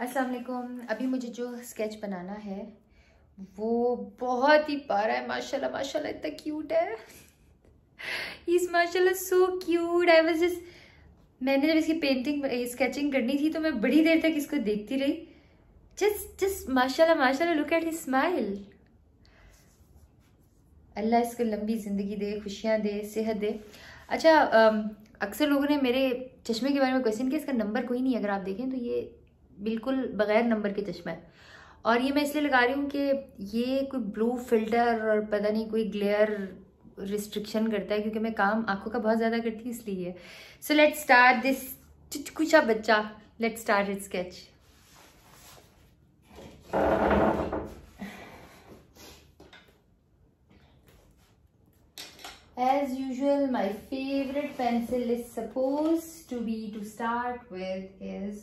अस्सलाम वालेकुम अभी मुझे जो स्केच बनाना है, वो बहुत ही प्यारा है। माशाल्लाह माशाल्लाह, इतना क्यूट है। इस माशाल्लाह so cute I was just मैंने जब इसकी पेंटिंग स्केचिंग करनी थी तो मैं बड़ी देर तक इसको देखती रही। जस्ट जस्ट माशाल्लाह माशाल्लाह लुक एट हिज स्माइल अल्लाह इसको लंबी ज़िंदगी दे, खुशियाँ दे, सेहत दे। अच्छा अक्सर लोगों ने मेरे चश्मे के बारे में क्वेश्चन किया, इसका नंबर कोई नहीं अगर आप देखें तो ये बिल्कुल बगैर नंबर के चश्मा। है और ये मैं इसलिए लगा रही हूँ कि ये कोई ब्लू फ़िल्टर और पता नहीं कोई ग्लेयर रिस्ट्रिक्शन करता है क्योंकि मैं काम आँखों का बहुत ज़्यादा करती हूँ इसलिए। सो लेट स्टार्ट दिस चुटकुचा बच्चा। Let start it sketch As usual, my favorite pencil is supposed to be to start with is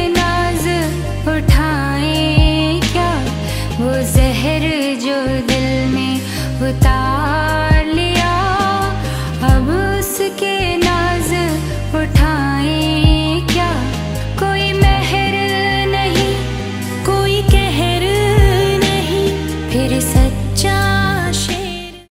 desfrutar.